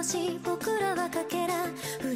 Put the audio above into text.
少し僕らは欠片